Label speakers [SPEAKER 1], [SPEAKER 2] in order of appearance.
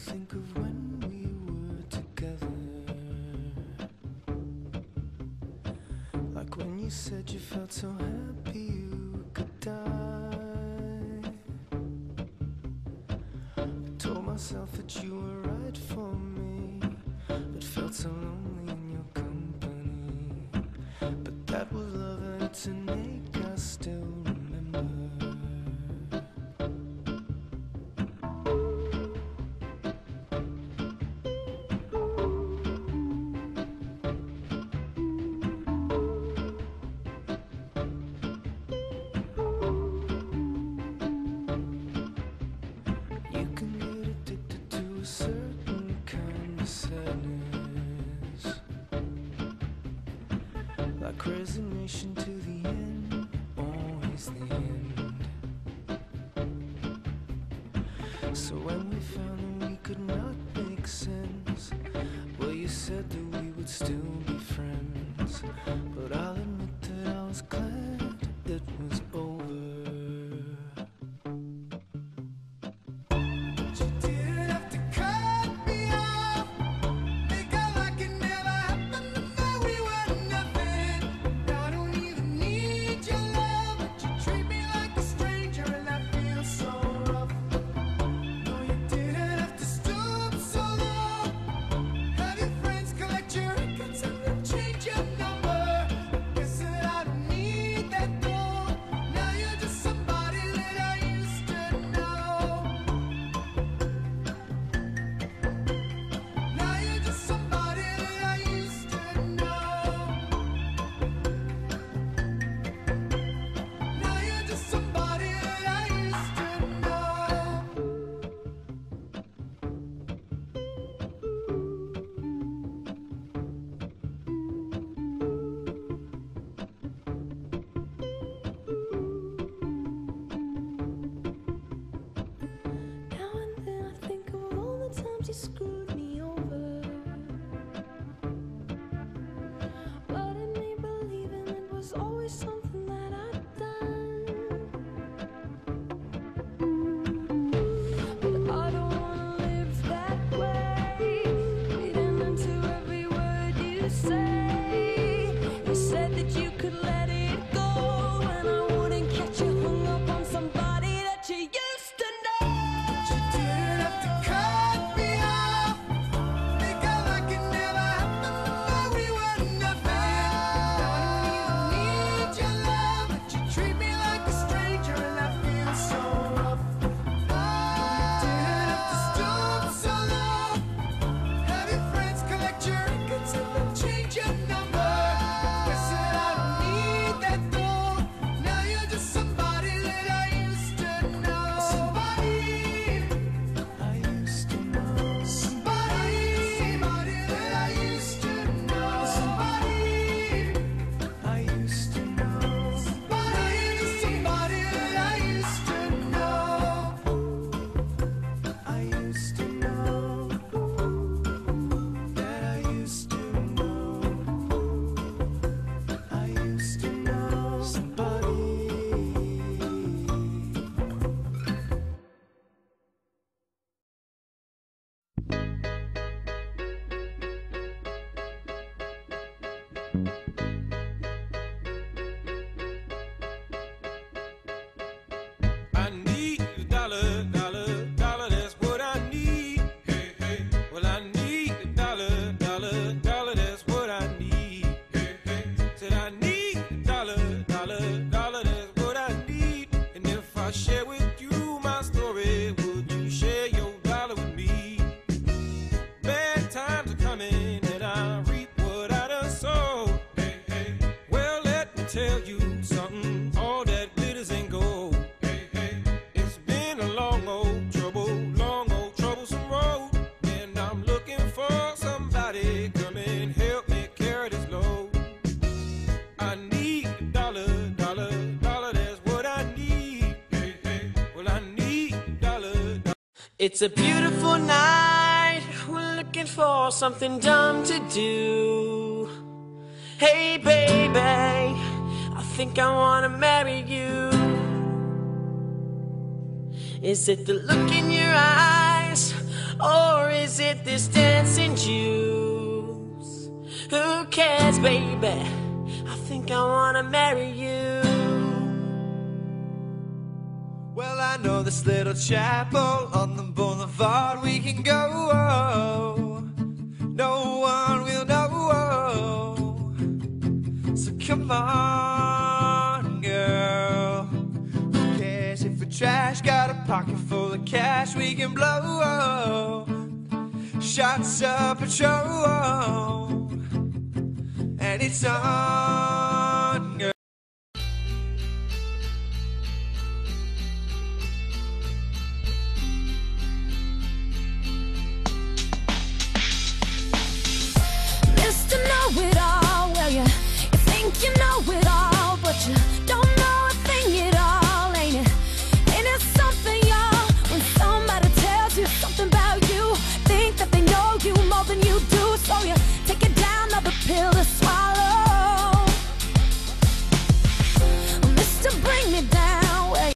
[SPEAKER 1] think of when we were together. Like when you said you felt so happy you could die. I told myself that you were right for me, but felt so lonely in your company. But that was love and it's an certain kind of sadness Like resignation to the end, always the end. So when we found that we could not make sense Well you said that we would still be friends. But I'll admit that I was glad
[SPEAKER 2] something
[SPEAKER 3] tell you something. All that glitters ain't gold. Hey, hey. It's been a long old trouble, long old troublesome road. And I'm looking for somebody come and help me carry this load. I need a dollar, dollar, dollar. That's what I need. Hey, hey, well, I need a dollar, dollar.
[SPEAKER 4] It's a beautiful night. We're looking for something dumb to do. Hey, baby think I wanna marry you? Is it the look in your eyes? Or is it this dancing juice? Who cares, baby? I think I wanna marry you.
[SPEAKER 5] Well, I know this little chapel on the boulevard we can go. No one will know. So come on girl. Who cares if we trash? Got a pocket full of cash we can blow. Shots of Patron. And it's on.